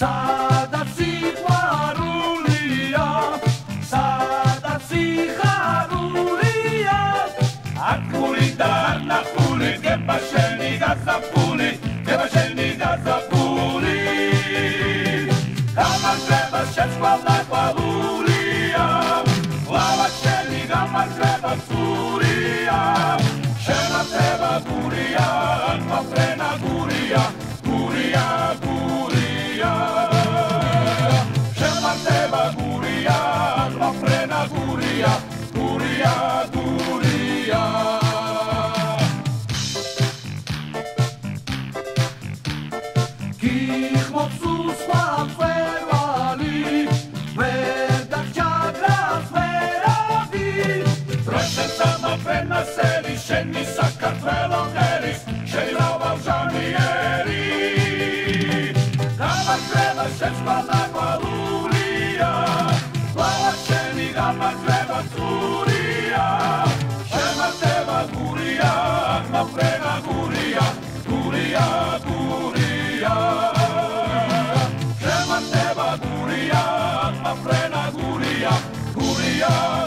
სადაც სიყვარულია სადაც სიხარულია აკული და ნახული გება შენი გაზაფული გება შენი გაზაფული გამარჯვება შეცვალა ყვალულია ლავა შენი გამარჯვება სურია გურია გურია. გიხმობს უსვა Julia. up.